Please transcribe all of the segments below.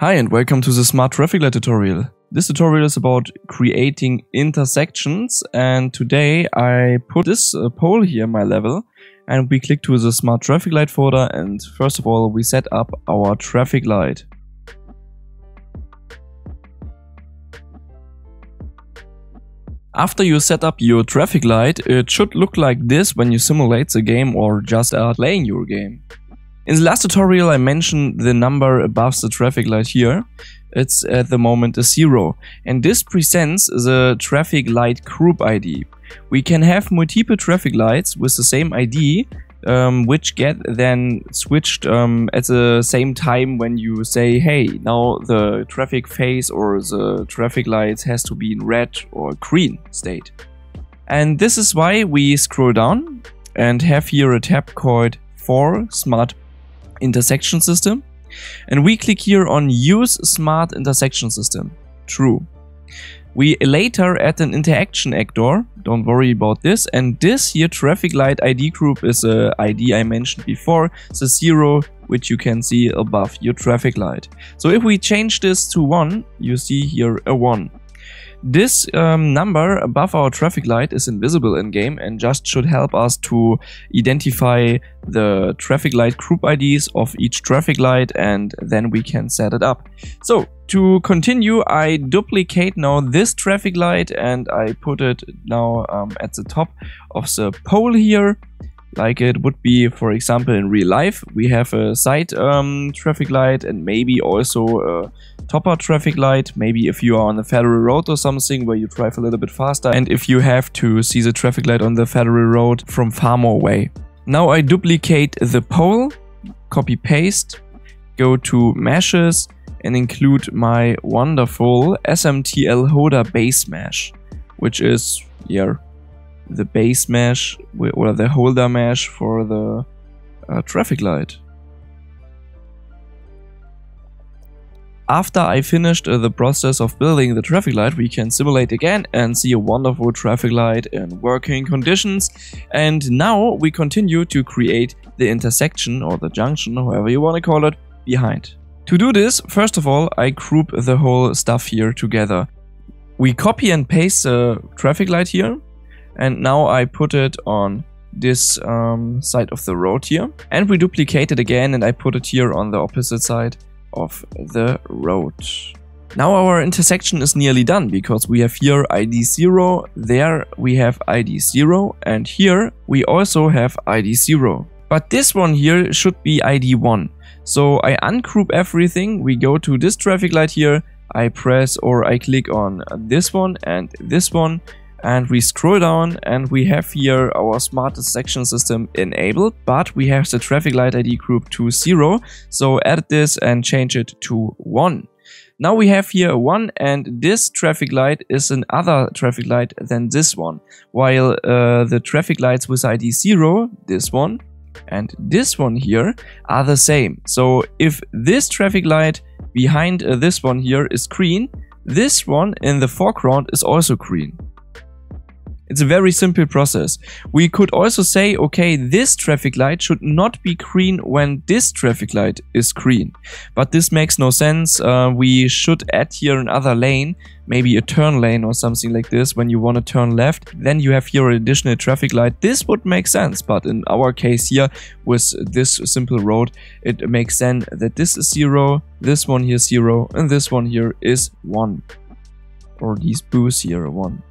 Hi and welcome to the Smart Traffic Light tutorial. This tutorial is about creating intersections and today I put this uh, pole here my level and we click to the Smart Traffic Light folder and first of all we set up our traffic light. After you set up your traffic light, it should look like this when you simulate the game or just are playing your game. In the last tutorial I mentioned the number above the traffic light here. It's at the moment a zero and this presents the traffic light group ID. We can have multiple traffic lights with the same ID um, which get then switched um, at the same time when you say hey now the traffic phase or the traffic lights has to be in red or green state. And this is why we scroll down and have here a tab called for smart intersection system. And we click here on use smart intersection system. True. We later add an intersection actor, don't worry about this, and this here traffic light ID group is a ID I mentioned before, the zero which you can see above your traffic light. So if we change this to 1, you see here a 1. This um, number above our traffic light is invisible in game and just should help us to identify the traffic light group IDs of each traffic light and then we can set it up. So to continue I duplicate now this traffic light and I put it now um, at the top of the pole here like it would be for example in real life. We have a side um, traffic light and maybe also a topper traffic light. Maybe if you are on the federal road or something where you drive a little bit faster and if you have to see the traffic light on the federal road from far more away. Now I duplicate the pole, copy paste, go to meshes and include my wonderful SMTL holder base mesh which is here the base mesh or the holder mesh for the uh, traffic light. After I finished uh, the process of building the traffic light, we can simulate again and see a wonderful traffic light in working conditions. And now we continue to create the intersection or the junction, however you want to call it, behind. To do this, first of all, I group the whole stuff here together. We copy and paste the traffic light here and now I put it on this um, side of the road here and we duplicate it again and I put it here on the opposite side of the road. Now our intersection is nearly done because we have here ID 0, there we have ID 0 and here we also have ID 0. But this one here should be ID 1. So I ungroup everything, we go to this traffic light here, I press or I click on this one and this one and we scroll down and we have here our smart intersection system enabled but we have the traffic light ID group to 0 so add this and change it to 1. Now we have here a 1 and this traffic light is another traffic light than this one while uh, the traffic lights with ID 0, this one and this one here are the same. So if this traffic light behind uh, this one here is green, this one in the foreground is also green. It's a very simple process. We could also say, okay, this traffic light should not be green when this traffic light is green. But this makes no sense. Uh, we should add here another lane, maybe a turn lane or something like this when you want to turn left. Then you have here an additional traffic light. This would make sense. But in our case here with this simple road, it makes sense that this is zero, this one here zero, and this one here is one. Or these boosts here are one.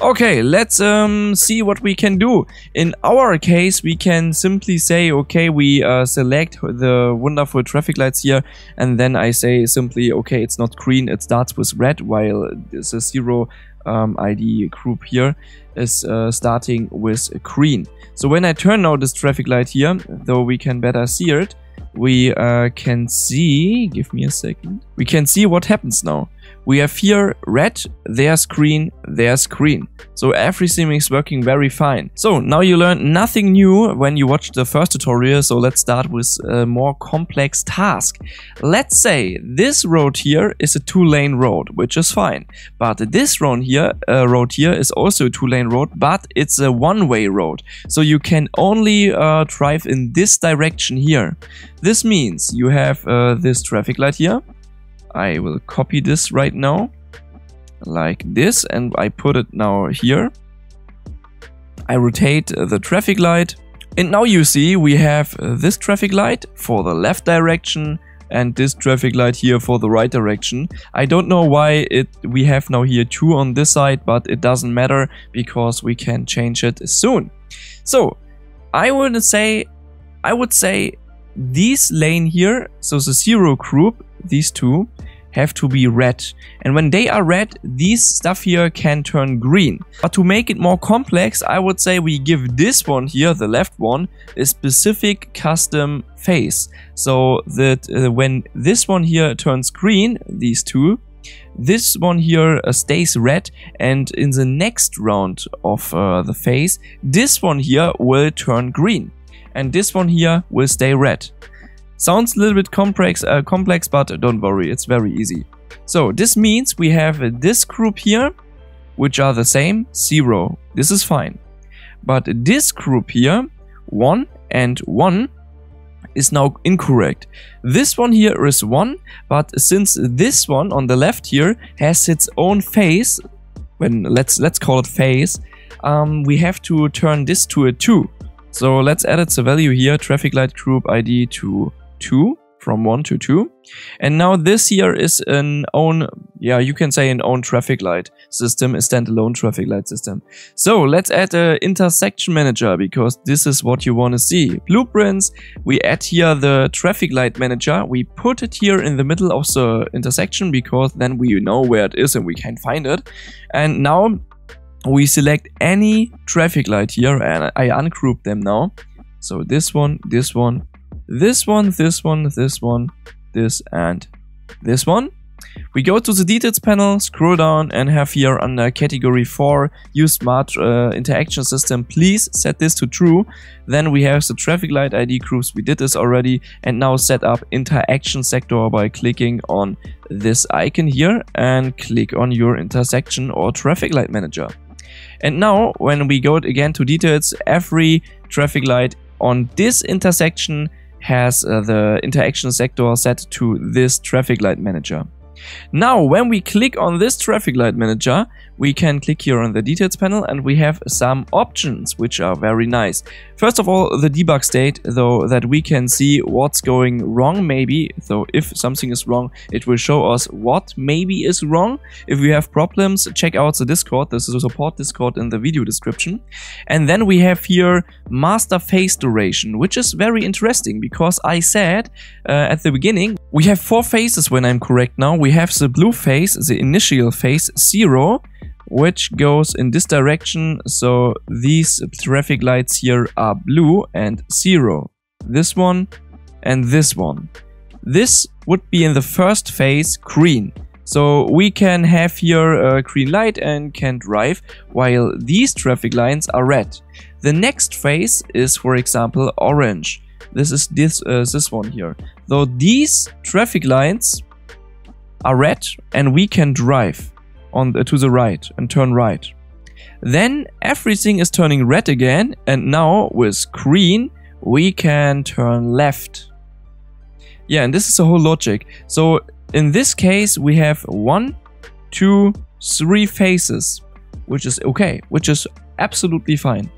Okay, let's um, see what we can do. In our case, we can simply say, okay, we uh, select the wonderful traffic lights here, and then I say simply, okay, it's not green, it starts with red, while a zero um, ID group here is uh, starting with green. So when I turn now this traffic light here, though we can better see it, we uh, can see, give me a second, we can see what happens now. We have here red, there's green, there's green. So everything is working very fine. So now you learned nothing new when you watched the first tutorial. So let's start with a more complex task. Let's say this road here is a two lane road, which is fine. But this road here, uh, road here is also a two lane road, but it's a one way road. So you can only uh, drive in this direction here. This means you have uh, this traffic light here I will copy this right now like this and I put it now here. I rotate the traffic light and now you see we have this traffic light for the left direction and this traffic light here for the right direction. I don't know why it we have now here two on this side, but it doesn't matter because we can change it soon. So I would say, I would say these lane here, so the zero group, these two, have to be red. And when they are red, these stuff here can turn green. But to make it more complex, I would say we give this one here, the left one, a specific custom phase. So that uh, when this one here turns green, these two, this one here uh, stays red and in the next round of uh, the phase, this one here will turn green and this one here will stay red. Sounds a little bit complex, uh, complex, but don't worry, it's very easy. So this means we have this group here, which are the same, 0. This is fine. But this group here, 1 and 1, is now incorrect. This one here is 1, but since this one on the left here has its own phase, when let's let's call it phase, um, we have to turn this to a 2. So let's edit the value here, traffic light group ID to 2 from 1 to 2 and now this here is an own yeah you can say an own traffic light system a standalone traffic light system. So let's add a intersection manager because this is what you want to see. Blueprints we add here the traffic light manager. We put it here in the middle of the intersection because then we know where it is and we can find it. And now we select any traffic light here and I ungroup them now. So this one this one this one, this one, this one, this and this one. We go to the details panel, scroll down and have here under category 4 use smart uh, intersection system please set this to true. Then we have the traffic light ID groups, we did this already and now set up intersection actor by clicking on this icon here and click on your intersection or traffic light manager. And now when we go again to details, every traffic light on this intersection has uh, the intersection actor set to this traffic light manager. Now, when we click on this traffic light manager, we can click here on the details panel and we have some options which are very nice. First of all, the debug state, though, that we can see what's going wrong maybe. So if something is wrong, it will show us what maybe is wrong. If we have problems, check out the Discord. This is a support Discord in the video description. And then we have here master phase duration, which is very interesting because I said uh, at the beginning, we have four phases when I'm correct now. We have the blue phase, the initial phase, zero, which goes in this direction. So these traffic lights here are blue and zero. This one and this one. This would be in the first phase green. So we can have here a green light and can drive while these traffic lines are red. The next phase is for example orange. This is this uh, this one here. Though these traffic lines are red and we can drive on the, to the right and turn right. Then everything is turning red again and now with green we can turn left. Yeah, and this is the whole logic. So in this case we have one, two, three phases, which is okay, which is absolutely fine.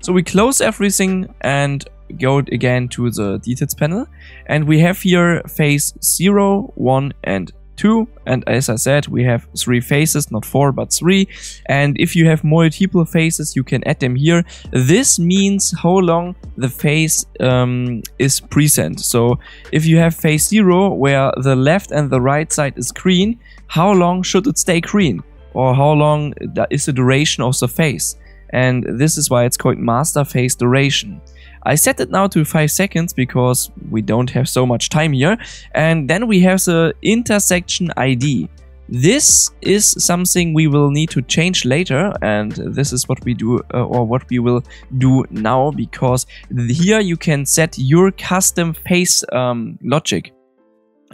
So we close everything and go again to the details panel and we have here phase 0, 1 and 2 and as I said we have 3 phases not 4 but 3 and if you have multiple phases you can add them here. This means how long the phase um, is present. So if you have phase 0 where the left and the right side is green how long should it stay green? Or how long is the duration of the phase? And this is why it's called master phase duration I set it now to 5 seconds because we don't have so much time here. And then we have the intersection ID. This is something we will need to change later and this is what we do uh, or what we will do now because here you can set your custom phase um, logic.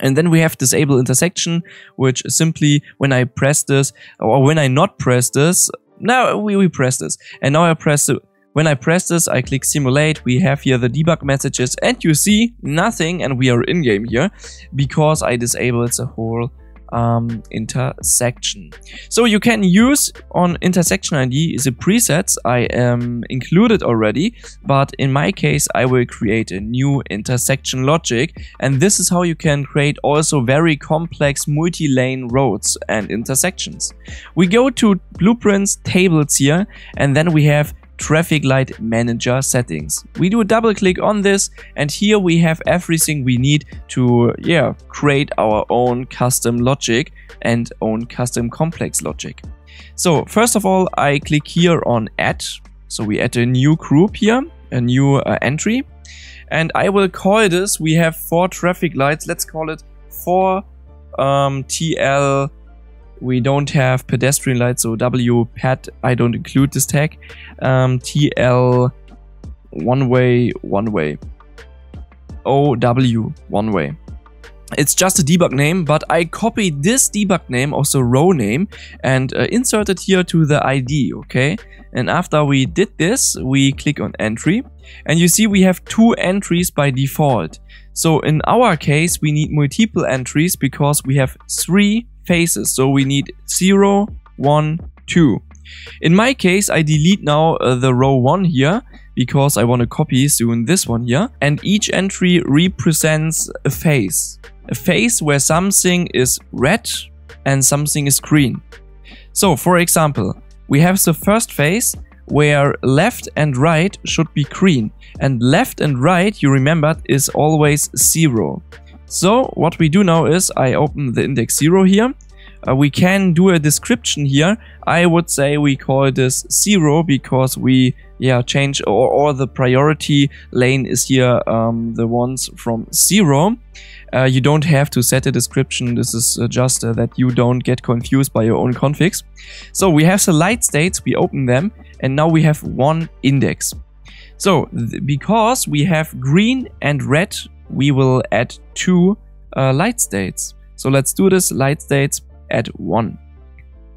And then we have disable intersection, which simply when I press this or when I not press this, now we, we press this and now I press the When I press this, I click simulate, we have here the debug messages and you see nothing and we are in game here because I disabled the whole um, intersection. So you can use on intersection ID the presets I am included already, but in my case I will create a new intersection logic and this is how you can create also very complex multi-lane roads and intersections. We go to blueprints tables here and then we have traffic light manager settings. We do a double click on this and here we have everything we need to yeah create our own custom logic and own custom complex logic. So first of all I click here on add. So we add a new group here, a new uh, entry and I will call this, we have four traffic lights, let's call it 4 um, TL we don't have pedestrian lights, so W pad, I don't include this tag. Um, TL one way, one way. OW one way. It's just a debug name, but I copied this debug name, also row name, and uh, inserted here to the ID, okay? And after we did this, we click on entry, and you see we have two entries by default. So in our case, we need multiple entries because we have three phases. So we need 0, 1, 2. In my case, I delete now uh, the row 1 here because I want to copy soon this one here. And each entry represents a phase. A phase where something is red and something is green. So for example, we have the first phase where left and right should be green. And left and right, you remember, is always 0. So what we do now is I open the index 0 here. Uh, we can do a description here. I would say we call this 0 because we yeah change or, or the priority lane is here um, the ones from 0. Uh, you don't have to set a description. This is uh, just uh, that you don't get confused by your own configs. So we have the light states, we open them, and now we have one index. So because we have green and red we will add two uh, light states. So let's do this, light states add one.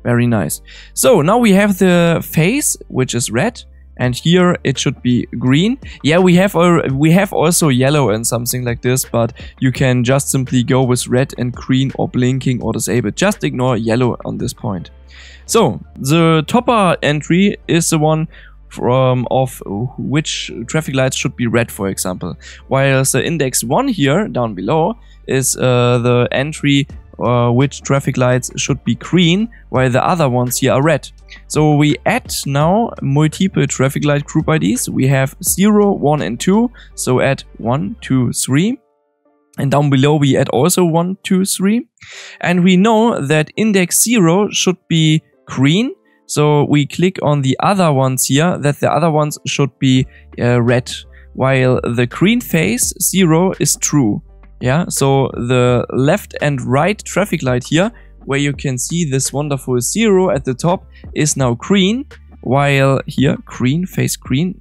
Very nice. So now we have the face, which is red, and here it should be green. Yeah, we have we have also yellow and something like this, but you can just simply go with red and green or blinking or disabled. Just ignore yellow on this point. So the topper entry is the one from of which traffic lights should be red, for example. While the index 1 here, down below, is uh, the entry uh, which traffic lights should be green, while the other ones here are red. So we add now multiple traffic light group IDs. We have 0, 1 and 2, so add 1, 2, 3. And down below we add also 1, 2, 3. And we know that index 0 should be green so we click on the other ones here, that the other ones should be uh, red, while the green phase, zero, is true. Yeah, so the left and right traffic light here, where you can see this wonderful zero at the top, is now green, while here, green, phase green,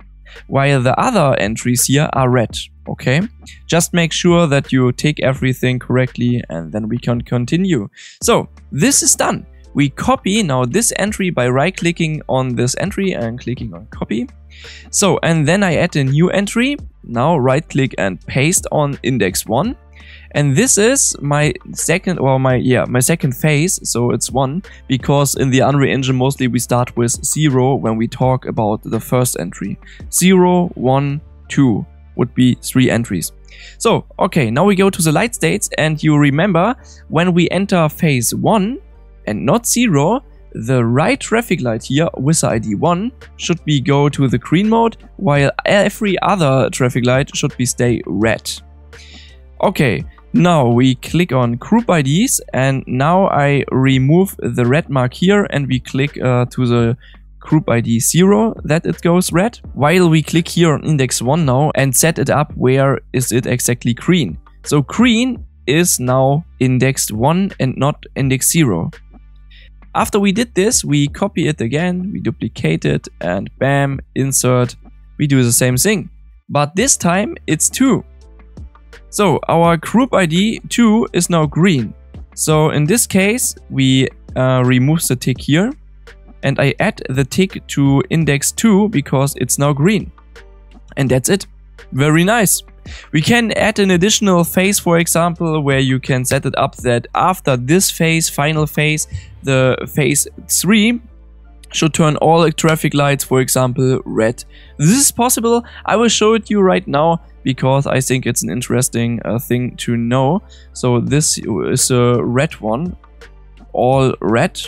while the other entries here are red, okay? Just make sure that you take everything correctly and then we can continue. So, this is done. We copy now this entry by right clicking on this entry and clicking on copy. So, and then I add a new entry. Now right click and paste on index 1. And this is my second, or my, yeah, my second phase, so it's 1, because in the Unreal Engine mostly we start with 0 when we talk about the first entry. 0, 1, 2 would be 3 entries. So, okay, now we go to the light states, and you remember when we enter phase 1, and not 0, the right traffic light here with ID 1 should be go to the green mode, while every other traffic light should be stay red. Okay, now we click on group IDs and now I remove the red mark here and we click uh, to the group ID 0 that it goes red. While we click here on index 1 now and set it up where is it exactly green. So green is now indexed 1 and not index 0. After we did this, we copy it again, we duplicate it, and bam, insert, we do the same thing. But this time, it's 2. So our group ID 2 is now green. So in this case, we uh, remove the tick here. and I add the tick to index 2 because it's now green. And that's it. Very nice. We can add an additional phase, for example, where you can set it up that after this phase, final phase, the phase 3 should turn all traffic lights, for example, red. This is possible. I will show it you right now because I think it's an interesting uh, thing to know. So this is a red one, all red.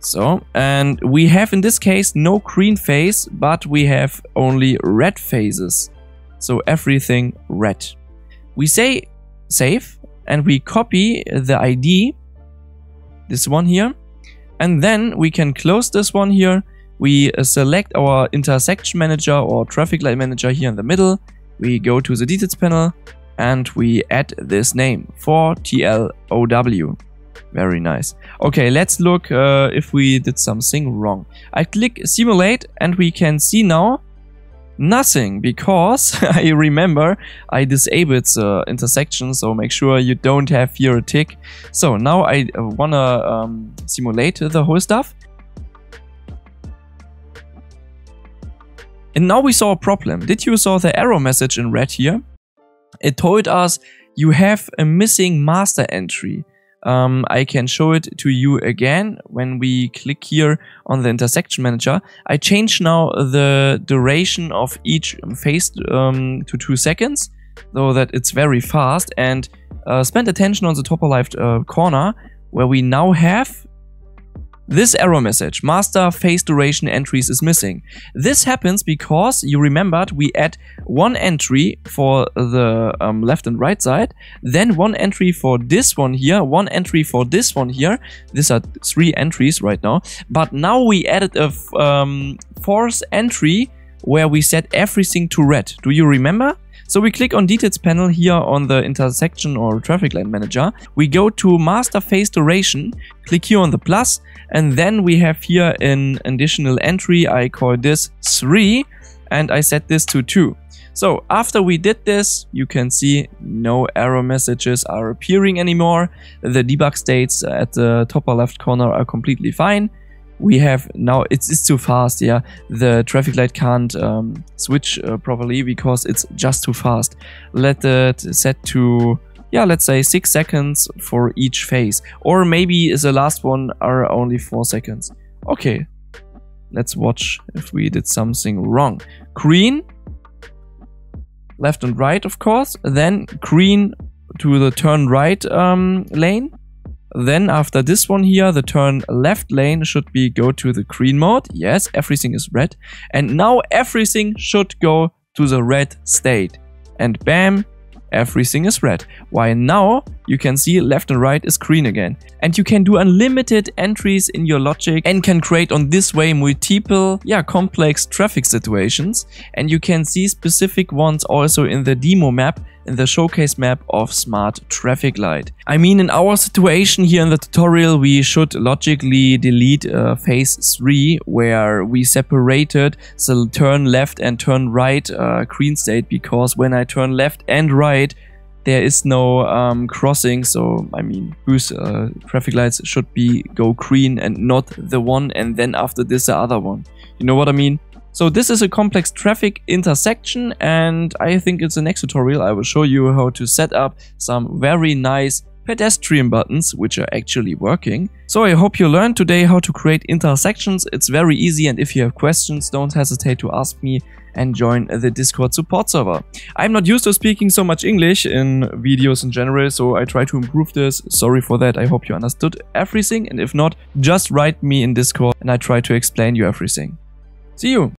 So, and we have in this case no green phase, but we have only red phases. So everything red. We say save and we copy the ID, this one here, and then we can close this one here. We uh, select our intersection manager or traffic light manager here in the middle. We go to the details panel and we add this name for TLOW. Very nice. Okay, let's look uh, if we did something wrong. I click simulate and we can see now nothing because I remember I disabled the intersection so make sure you don't have here a tick. So now I uh, wanna um, simulate the whole stuff. And now we saw a problem. Did you saw the error message in red here? It told us you have a missing master entry um, I can show it to you again when we click here on the intersection manager. I change now the duration of each phase um, to two seconds, so that it's very fast and uh, spend attention on the top left uh, corner where we now have this error message, master phase duration entries is missing. This happens because you remembered we add one entry for the um, left and right side, then one entry for this one here, one entry for this one here. These are three entries right now. But now we added a um, fourth entry where we set everything to red. Do you remember? So we click on details panel here on the intersection or traffic light manager. We go to master phase duration, click here on the plus, and then we have here an additional entry. I call this 3 and I set this to 2. So after we did this, you can see no error messages are appearing anymore. The debug states at the top left corner are completely fine we have now it's, it's too fast yeah. The traffic light can't um, switch uh, properly because it's just too fast. Let it set to yeah let's say six seconds for each phase. Or maybe the last one are only four seconds. Okay let's watch if we did something wrong. Green left and right of course. Then green to the turn right um, lane then after this one here, the turn left lane should be go to the green mode. Yes, everything is red. And now everything should go to the red state. And bam, everything is red. While now you can see left and right is green again. And you can do unlimited entries in your logic and can create on this way multiple, yeah, complex traffic situations. And you can see specific ones also in the demo map in the showcase map of Smart Traffic Light. I mean, in our situation here in the tutorial, we should logically delete uh, phase 3 where we separated the turn left and turn right uh, green state because when I turn left and right, there is no um, crossing so I mean boost uh, traffic lights should be go green and not the one and then after this the other one you know what I mean so this is a complex traffic intersection and I think it's the next tutorial I will show you how to set up some very nice pedestrian buttons which are actually working. So I hope you learned today how to create intersections. It's very easy and if you have questions don't hesitate to ask me and join the Discord support server. I'm not used to speaking so much English in videos in general so I try to improve this. Sorry for that. I hope you understood everything and if not just write me in Discord and I try to explain you everything. See you!